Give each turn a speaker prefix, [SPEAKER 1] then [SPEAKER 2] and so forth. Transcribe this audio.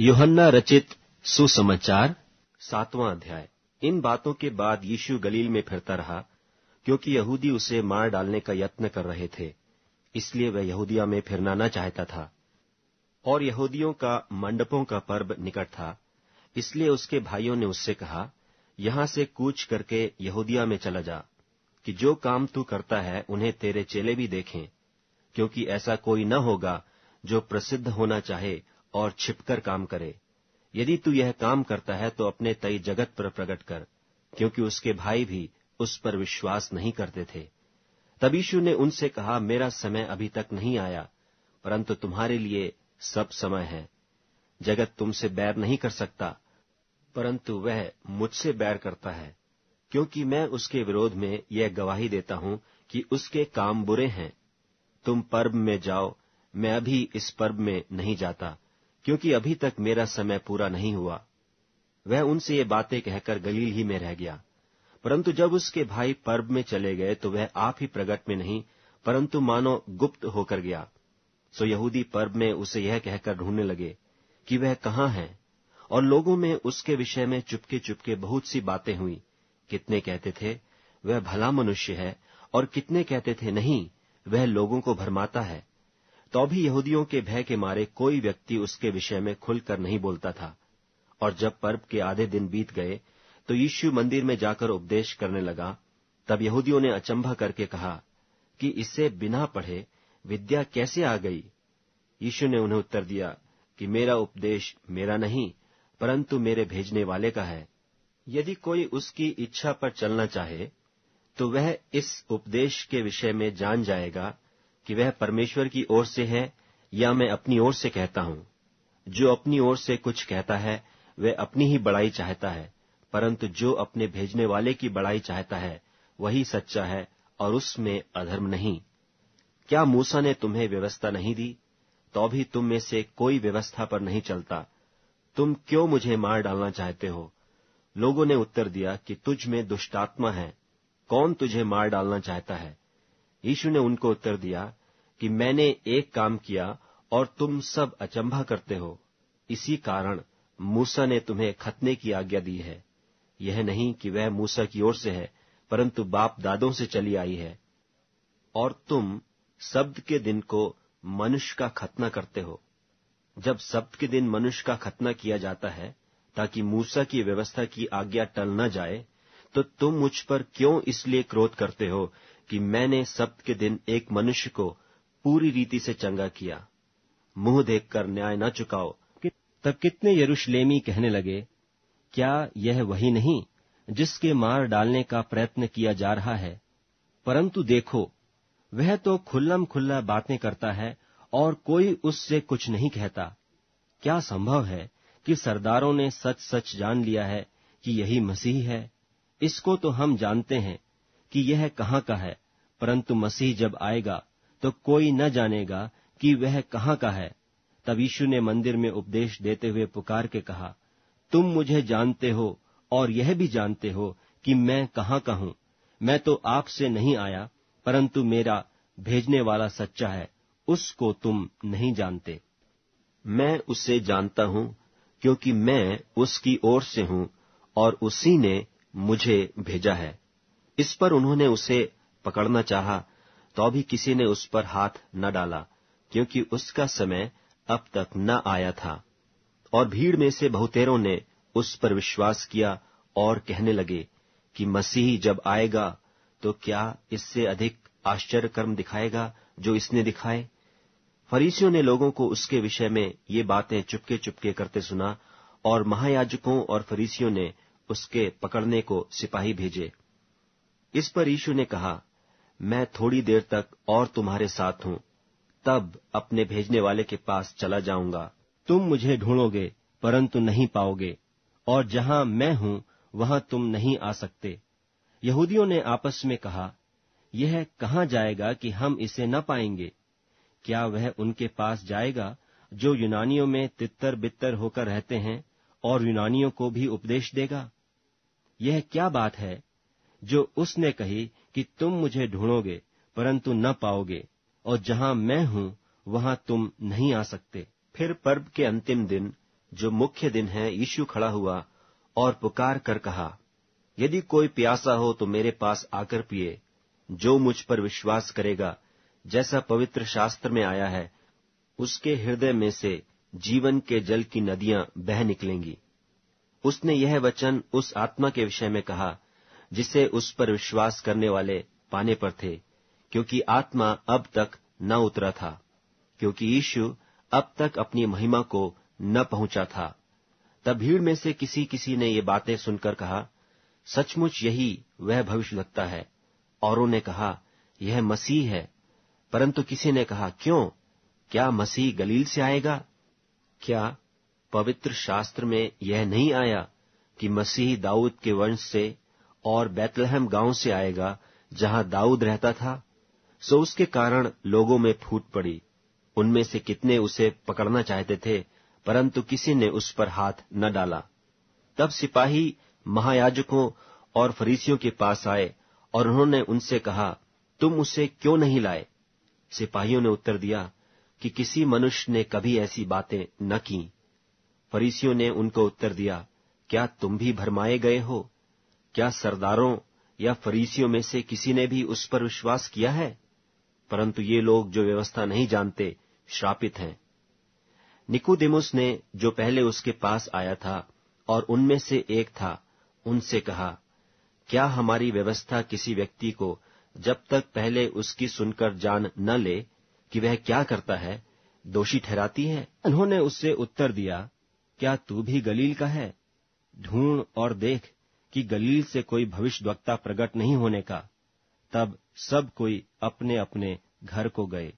[SPEAKER 1] योहन्ना रचित सुसमाचार, सातवां अध्याय। इन बातों के बाद यीशु गलील में फिरता रहा, क्योंकि यहूदी उसे मार डालने का यत्न कर रहे थे, इसलिए वह यहूदिया में फिरना न चाहता था। और यहूदियों का मंडपों का पर्व निकट था, इसलिए उसके भाइयों ने उससे कहा, यहाँ से कूच करके यहूदिया में चला जा, कि जो काम तू करता है उन्हें तेरे चेले भी देखें, क्योंकि ऐसा कोई न होगा जो प्रसिद्ध होना चाहे और छिपकर काम करे। यदि तू यह काम करता है तो अपने तय जगत पर प्रकट कर, क्योंकि उसके भाई भी उस पर विश्वास नहीं करते थे। तब यीशु ने उनसे कहा, मेरा समय अभी तक नहीं आया, परंतु तुम्हारे लिए सब समय है। जगत तुमसे बैर नहीं कर सकता, परंतु वह मुझसे बैर करता है, क्योंकि मैं उसके विरोध में यह गवाही देता हूँ कि उसके काम बुरे हैं। तुम पर्व में जाओ, मैं अभी इस पर्व में नहीं जाता। क्योंकि अभी तक मेरा समय पूरा नहीं हुआ। वह उनसे ये बातें कहकर गलील ही में रह गया। परंतु जब उसके भाई पर्व में चले गए तो वह आप ही प्रगट में नहीं, परंतु मानो गुप्त होकर गया। सो यहूदी पर्व में उसे यह कहकर ढूँढने लगे कि वह कहाँ है, और लोगों में उसके विषय में चुपके चुपके बहुत सी बातें हुई। कितने कहते थे, वह भला मनुष्य है, और कितने कहते थे, नहीं, वह लोगों को भरमाता है। तो भी यहूदियों के भय के मारे कोई व्यक्ति उसके विषय में खुलकर नहीं बोलता था। और जब पर्व के आधे दिन बीत गए तो यीशु मंदिर में जाकर उपदेश करने लगा। तब यहूदियों ने अचंभा करके कहा कि इसे बिना पढ़े विद्या कैसे आ गई? यीशु ने उन्हें उत्तर दिया कि मेरा उपदेश मेरा नहीं, परंतु मेरे भेजने वाले का है। यदि कोई उसकी इच्छा पर चलना चाहे तो वह इस उपदेश के विषय में जान जाएगा कि वह परमेश्वर की ओर से है या मैं अपनी ओर से कहता हूँ। जो अपनी ओर से कुछ कहता है, वह अपनी ही बड़ाई चाहता है, परंतु जो अपने भेजने वाले की बड़ाई चाहता है, वही सच्चा है और उसमें अधर्म नहीं। क्या मूसा ने तुम्हें व्यवस्था नहीं दी? तो भी तुम में से कोई व्यवस्था पर नहीं चलता। तुम क्यों मुझे मार डालना चाहते हो? लोगों ने उत्तर दिया कि तुझ में दुष्टात्मा है। कौन तुझे मार डालना चाहता है? यीशु ने उनको उत्तर दिया कि मैंने एक काम किया और तुम सब अचंभा करते हो। इसी कारण मूसा ने तुम्हें खतने की आज्ञा दी है। यह नहीं कि वह मूसा की ओर से है, परंतु बाप दादों से चली आई है। और तुम शब्द के दिन को मनुष्य का खतना करते हो। जब शब्द के दिन मनुष्य का खतना किया जाता है, ताकि मूसा की व्यवस्था की आज्ञा टल न जाए तो तुम मुझ पर क्यों इसलिए क्रोध करते हो कि मैंने सप्त के दिन एक मनुष्य को पूरी रीति से चंगा किया। मुँह देखकर न्याय न चुकाओ। तब कितने यरुशलेमी कहने लगे, क्या यह वही नहीं जिसके मार डालने का प्रयत्न किया जा रहा है? परंतु देखो, वह तो खुल्लम खुल्ला बातें करता है और कोई उससे कुछ नहीं कहता। क्या संभव है कि सरदारों ने सच सच जान लिया है कि यही मसीह है? इसको तो हम जानते हैं। कि यह कहाँ का है, परंतु मसीह जब आएगा तो कोई न जानेगा कि वह कहाँ का है। तब यीशु ने मंदिर में उपदेश देते हुए पुकार के कहा, तुम मुझे जानते हो और यह भी जानते हो कि मैं कहाँ का हूँ। मैं तो आपसे नहीं आया, परंतु मेरा भेजने वाला सच्चा है, उसको तुम नहीं जानते। मैं उसे जानता हूँ, क्योंकि मैं उसकी ओर से हूँ और उसी ने मुझे भेजा है। इस पर उन्होंने उसे पकड़ना चाहा तो भी किसी ने उस पर हाथ न डाला, क्योंकि उसका समय अब तक न आया था। और भीड़ में से बहुतेरों ने उस पर विश्वास किया और कहने लगे कि मसीह जब आएगा तो क्या इससे अधिक आश्चर्य कर्म दिखाएगा जो इसने दिखाए? फरीसियों ने लोगों को उसके विषय में ये बातें चुपके चुपके करते सुना, और महायाजकों और फरीसियों ने उसके पकड़ने को सिपाही भेजे। इस पर यीशु ने कहा, मैं थोड़ी देर तक और तुम्हारे साथ हूँ। तब अपने भेजने वाले के पास चला जाऊँगा। तुम मुझे ढूंढोगे, परंतु नहीं पाओगे। और जहाँ मैं हूँ, वहाँ तुम नहीं आ सकते। यहूदियों ने आपस में कहा, यह कहाँ जाएगा कि हम इसे न पाएँगे? क्या वह उनके पास जाएगा, जो यूनानियों में तितर बितर होकर रहते हैं और यूनानियों को भी उपदेश देगा? यह क्या बात है जो उसने कही कि तुम मुझे ढूंढोगे, परंतु न पाओगे, और जहाँ मैं हूँ, वहाँ तुम नहीं आ सकते। फिर पर्व के अंतिम दिन, जो मुख्य दिन है, यीशु खड़ा हुआ और पुकार कर कहा, यदि कोई प्यासा हो तो मेरे पास आकर पिए। जो मुझ पर विश्वास करेगा, जैसा पवित्र शास्त्र में आया है, उसके हृदय में से जीवन के जल की नदियाँ बह निकलेंगी। उसने यह वचन उस आत्मा के विषय में कहा जिसे उस पर विश्वास करने वाले पाने पर थे, क्योंकि आत्मा अब तक न उतरा था, क्योंकि यीशु अब तक अपनी महिमा को न पहुँचा था। तब भीड़ में से किसी किसी ने ये बातें सुनकर कहा, सचमुच यही वह भविष्य लगता है। औरों ने कहा, यह मसीह है। परंतु किसी ने कहा, क्यों? क्या मसीह गलील से आएगा? क्या पवित्र शास्त्र में यह नहीं आया कि मसीह दाऊद के वंश से और बैतलहम गाँव से आएगा, जहाँ दाऊद रहता था, सो उसके कारण लोगों में फूट पड़ी। उनमें से कितने उसे पकड़ना चाहते थे, परंतु किसी ने उस पर हाथ न डाला। तब सिपाही महायाजकों और फरीसियों के पास आए और उन्होंने उनसे कहा, तुम उसे क्यों नहीं लाए? सिपाहियों ने उत्तर दिया कि किसी मनुष्य ने कभी ऐसी बातें न की। फरीसियों ने उनको उत्तर दिया, क्या तुम भी भरमाए गए हो? क्या सरदारों या फरीसियों में से किसी ने भी उस पर विश्वास किया है? परंतु ये लोग जो व्यवस्था नहीं जानते, श्रापित हैं। निकोदेमुस ने जो पहले उसके पास आया था और उनमें से एक था, उनसे कहा, क्या हमारी व्यवस्था किसी व्यक्ति को जब तक पहले उसकी सुनकर जान न ले कि वह क्या करता है, दोषी ठहराती है? उन्होंने उससे उत्तर दिया, क्या तू भी गलील का है? ढूंढ और देख कि गलील से कोई भविष्य प्रकट नहीं होने का, तब सब कोई अपने अपने घर को गए।